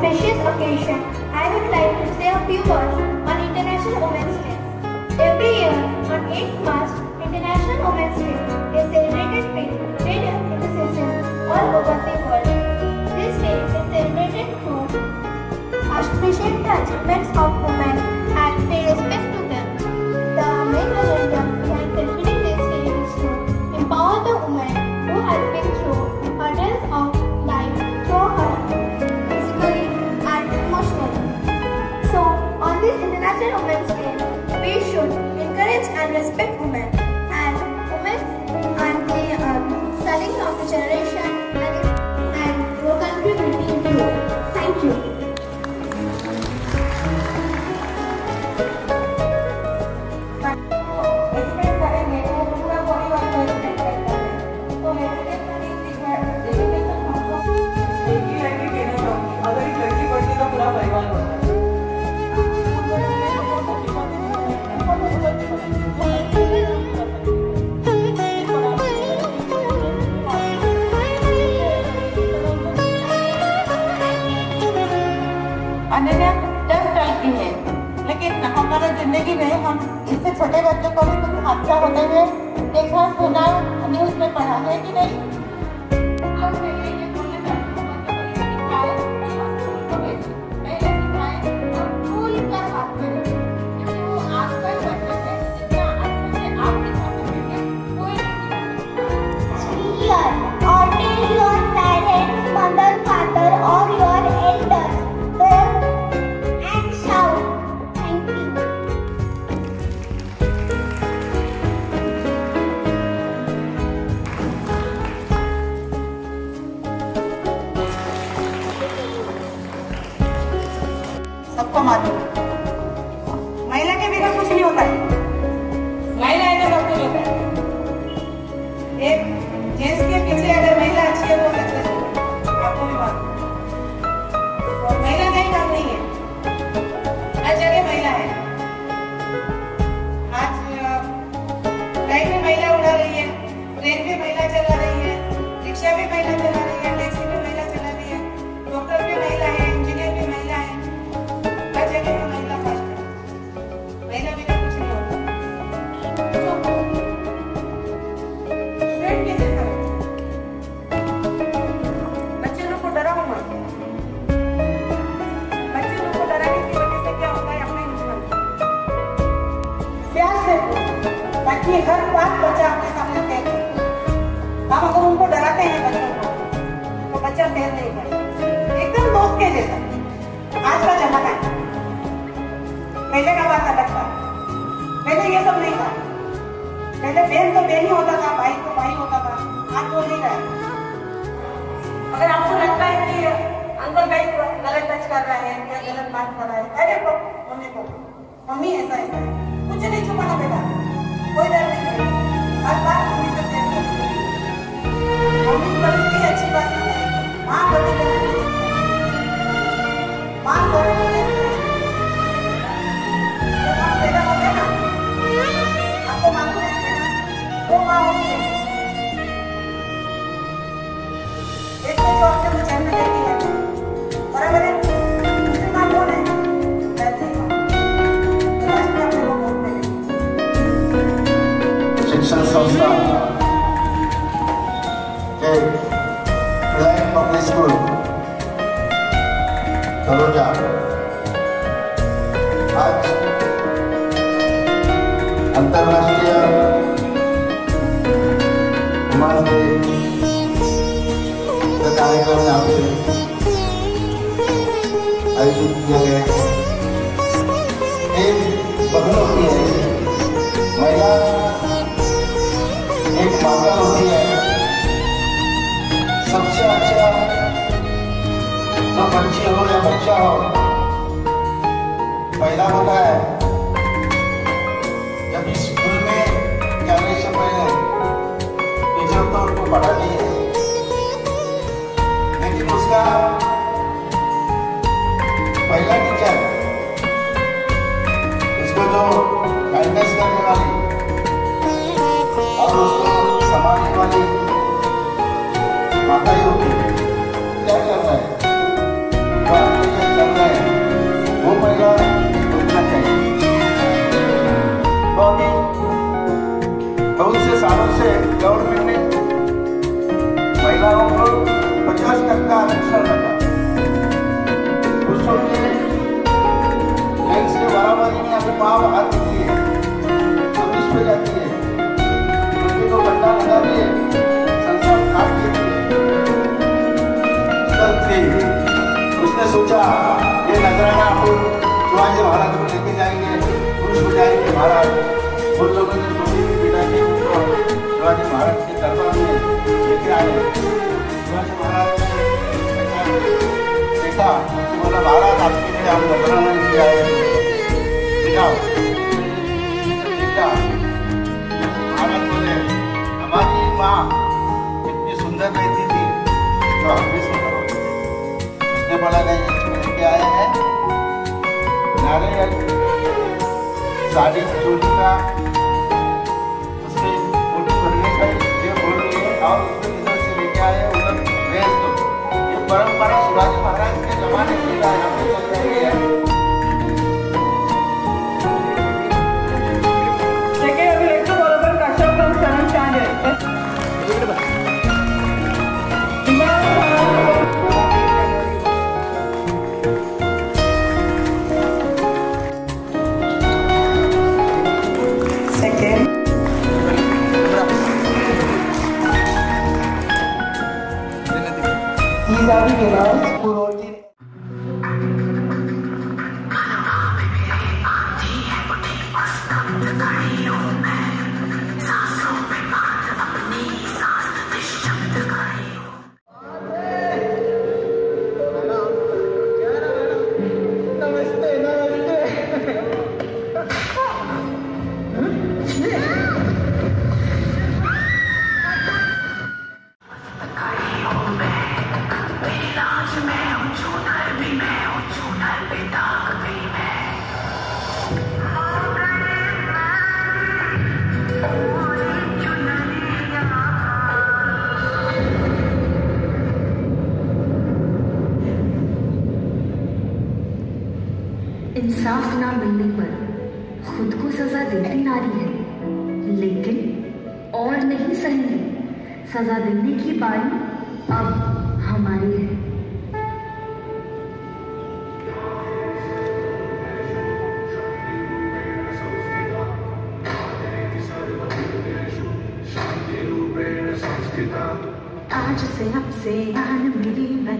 auspicious occasion, I would like to say a few words on International Women's Day. Every year, on 8th March, International Women's Day is celebrated with great enthusiasm all over the world. This day is celebrated through appreciate the achievements of women छोटे बच्चों को भी कुछ हादसा होते हुए देखा, सुना, न्यूज़ में पढ़ा है कि नहीं। महिला का ही काम नहीं है? हर जगह महिला है। आज फ़्लाइट में महिला उड़ा रही है, ट्रेन में महिला चला रही है, रिक्शा में महिला चला आज अंतर्राष्ट्रीय कुमार का कार्यक्रम यहाँ पे आयोजित किया गया। है एक बहन होती है। महिला एक माता होती है। सबसे अच्छा तो बच्ची हो या बच्चा हो। पैदा होता है। जब स्कूल में जाने से पहले टीचर तो उनको पढ़ा ली है। लेकिन उसका पहला टीचर, उसको जो गाइडेंस करने वाली और उसको संभालने वाली माता ही होती है, क्या चल रहा है? क्या रहा है? गवर्नमेंट ने महिलाओं को पचास टक्का आरक्षण रखा उसको लाइन से बाराबारी ने अपने पाप हाथ दिए हम इस पे जाती है। तो बंदा बता महाराज आपके लिए हम लेके आए हैं। दिखाओ महाराज बोले हमारी माँ इतनी सुंदर रहती थी तो हम भी सुंदर होते थे। उसने बोला नहीं लेके आए हैं। नारियल साड़ी चोली का उसके फ़ोटो रही है, और उसको महाराज के जमाने से है सजा देने की बारी अब हमारी है। आज से अब से आन मिली मैं